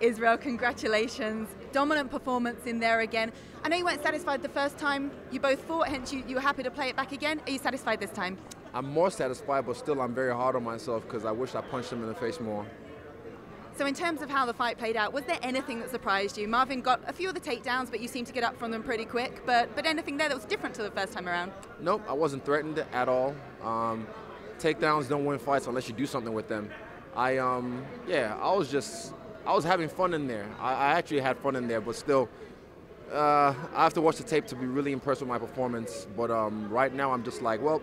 Israel, congratulations. Dominant performance in there again. I know you weren't satisfied the first time you both fought, hence you, you were happy to play it back again. Are you satisfied this time? I'm more satisfied, but still I'm very hard on myself because I wish I punched him in the face more. So in terms of how the fight played out, was there anything that surprised you? Marvin got a few of the takedowns, but you seemed to get up from them pretty quick. But but anything there that was different to the first time around? Nope, I wasn't threatened at all. Um, takedowns don't win fights unless you do something with them. I um yeah, I was just I was having fun in there. I, I actually had fun in there, but still. Uh, I have to watch the tape to be really impressed with my performance. But um, right now, I'm just like, well,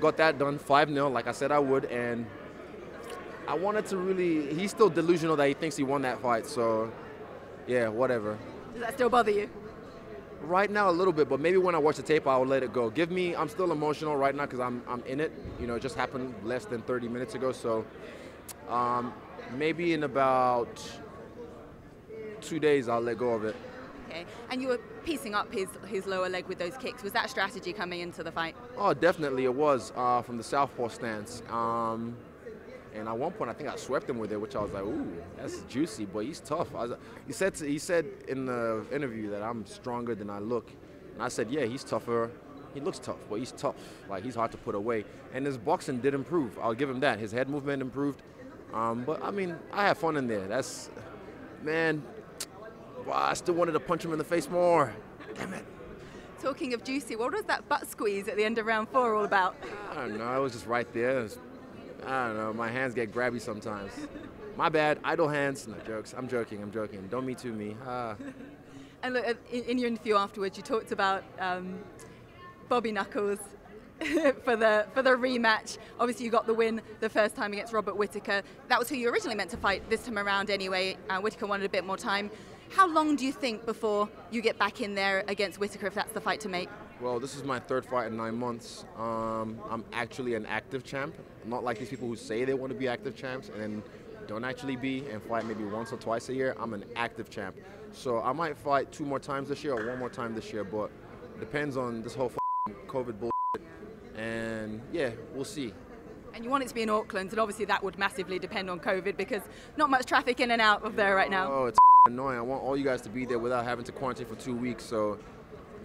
got that done 5 0, like I said I would, and I wanted to really. He's still delusional that he thinks he won that fight, so yeah, whatever. Does that still bother you? Right now, a little bit, but maybe when I watch the tape, I'll let it go. Give me. I'm still emotional right now because I'm I'm in it. You know, it just happened less than 30 minutes ago, so um, maybe in about two days I'll let go of it. Okay. And you were piecing up his, his lower leg with those kicks. Was that strategy coming into the fight? Oh, definitely it was uh, from the southpaw stance. Um, and at one point, I think I swept him with it, which I was like, "Ooh, that's juicy." But he's tough. Was, he said to, he said in the interview that I'm stronger than I look, and I said, "Yeah, he's tougher. He looks tough, but he's tough. Like he's hard to put away." And his boxing did improve. I'll give him that. His head movement improved. Um, but I mean, I had fun in there. That's man. Wow, I still wanted to punch him in the face more. Damn it. Talking of juicy, what was that butt squeeze at the end of round four all about? I don't know. I was just right there. Was, I don't know. My hands get grabby sometimes. My bad. Idle hands. No jokes. I'm joking. I'm joking. Don't me too me. Ah. And look, in, in, your interview afterwards, you talked about um, Bobby Knuckles for the for the rematch. Obviously, you got the win the first time against Robert Whittaker. That was who you originally meant to fight this time around, anyway. Uh, Whittaker wanted a bit more time. How long do you think before you get back in there against Whittaker if that's the fight to make? Well, this is my third fight in nine months. Um, I'm actually an active champ, not like these people who say they want to be active champs and then don't actually be and fight maybe once or twice a year. I'm an active champ. So I might fight two more times this year or one more time this year, but depends on this whole COVID bullshit. And yeah, we'll see. And you want it to be in Auckland, and obviously that would massively depend on COVID because not much traffic in and out of there right now. Oh, it's annoying. I want all you guys to be there without having to quarantine for two weeks. So,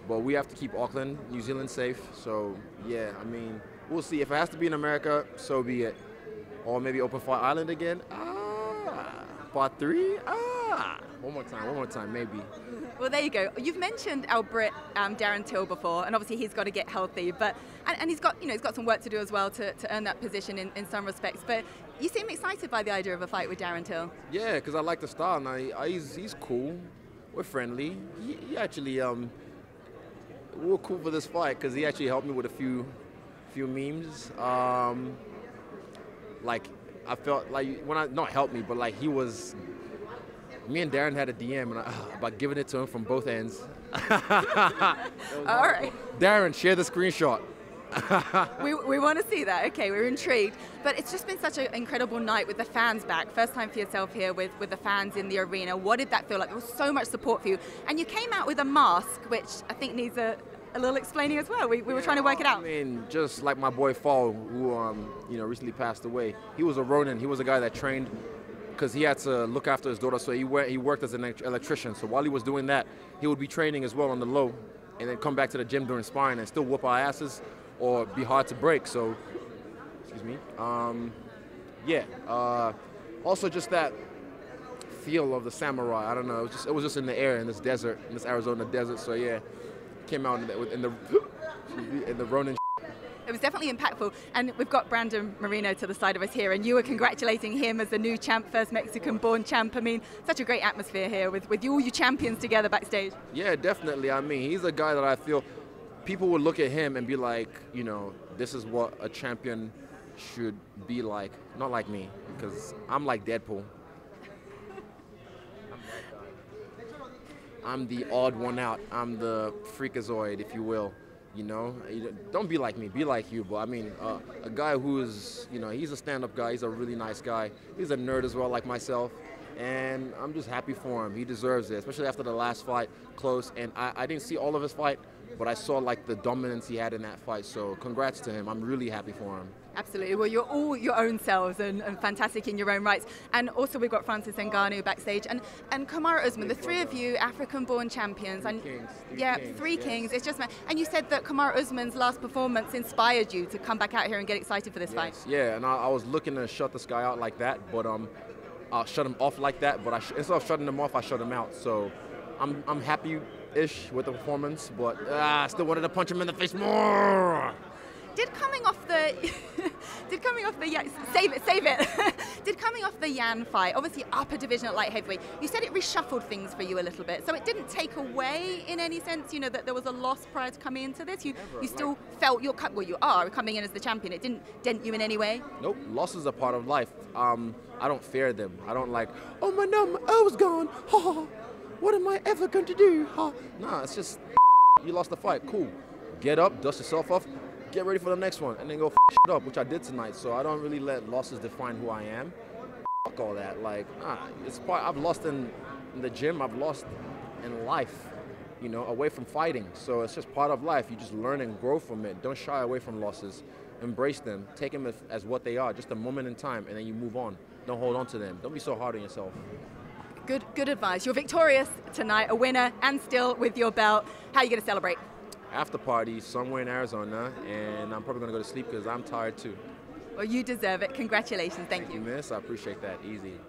but we have to keep Auckland, New Zealand safe. So yeah, I mean, we'll see. If it has to be in America, so be it. Or maybe Open Fight Island again. Ah, part three. Ah, one more time. One more time, maybe. Well, there you go. You've mentioned our Brit um, Darren Till before, and obviously he's got to get healthy, but and, and, he's got you know he's got some work to do as well to, to earn that position in, in some respects. But you seem excited by the idea of a fight with Darren Till. Yeah, because I like the style, and I, I, he's he's cool. We're friendly. He, he actually um we are cool for this fight because he actually helped me with a few few memes. Um, like I felt like when I not helped me, but like he was me and Darren had a DM and I, uh, about giving it to him from both ends. All right. Darren, share the screenshot. we, we want to see that. Okay, we're intrigued. But it's just been such an incredible night with the fans back. First time for yourself here with, with the fans in the arena. What did that feel like? There was so much support for you. And you came out with a mask, which I think needs a, a little explaining as well. We, we were trying to work it out. I mean, just like my boy Fall, who um, you know recently passed away. He was a Ronin. He was a guy that trained because he had to look after his daughter. So he, went, he worked as an electrician. So while he was doing that, he would be training as well on the low and then come back to the gym during sparring and still whoop our asses or be hard to break. So, excuse me. Um, yeah. Uh, also, just that feel of the samurai. I don't know. It was just, it was just in the air in this desert, in this Arizona desert. So yeah, came out in the in the, in the Ronin it was definitely impactful. And we've got Brandon Moreno to the side of us here, and you were congratulating him as the new champ, first Mexican-born champ. I mean, such a great atmosphere here with, with all you champions together backstage. Yeah, definitely. I mean, he's a guy that I feel people would look at him and be like, you know, this is what a champion should be like. Not like me, because I'm like Deadpool. I'm the odd one out. I'm the freakazoid, if you will. You know, don't be like me. Be like you. But I mean, uh, a guy who is, you know, he's a stand-up guy. He's a really nice guy. He's a nerd as well, like myself. And I'm just happy for him. He deserves it, especially after the last fight, close. And I, I didn't see all of his fight, but I saw like the dominance he had in that fight. So congrats to him. I'm really happy for him. Absolutely. Well, you're all your own selves and, and, fantastic in your own rights. And also, we've got Francis Ngannou backstage and, and Kamaru Usman, the three of you, African born champions. Three and kings, three yeah, kings, three yes. kings. It's just, and you said that Kamaru Usman's last performance inspired you to come back out here and get excited for this fight. Yeah, and I, I was looking to shut this guy out like that, but um, I shut him off like that. But I sh- instead of shutting him off, I shut him out. So I'm I'm happy-ish with the performance, but ah, I still wanted to punch him in the face more. Did coming off the, did coming off the, yeah, save it, save it. did coming off the Yan fight, obviously upper division at light heavyweight, you said it reshuffled things for you a little bit. So it didn't take away in any sense, you know, that there was a loss prior to coming into this. You, Never, you still felt you're, well, you are coming in as the champion. It didn't dent you in any way. Nope, losses are part of life. Um, I don't fear them. I don't like, oh my no, my L was gone. Ha ha. What am I ever going to do? Ha. Nah, it's just you lost the fight. Cool. Get up, dust yourself off, get ready for the next one, and then go shit up, which I did tonight. So I don't really let losses define who I am. Fuck all that. Like, nah, it's part. I've lost in, in the gym. I've lost in life. You know, away from fighting. So it's just part of life. You just learn and grow from it. Don't shy away from losses. Embrace them. Take them as, as what they are, just a moment in time, and then you move on. Don't hold on to them. Don't be so hard on yourself. Good, good advice. You're victorious tonight, a winner, and still with your belt. How are you going to celebrate? After party somewhere in Arizona, and I'm probably gonna go to sleep because I'm tired too. Well, you deserve it. Congratulations. Thank, Thank you, miss. I appreciate that. Easy.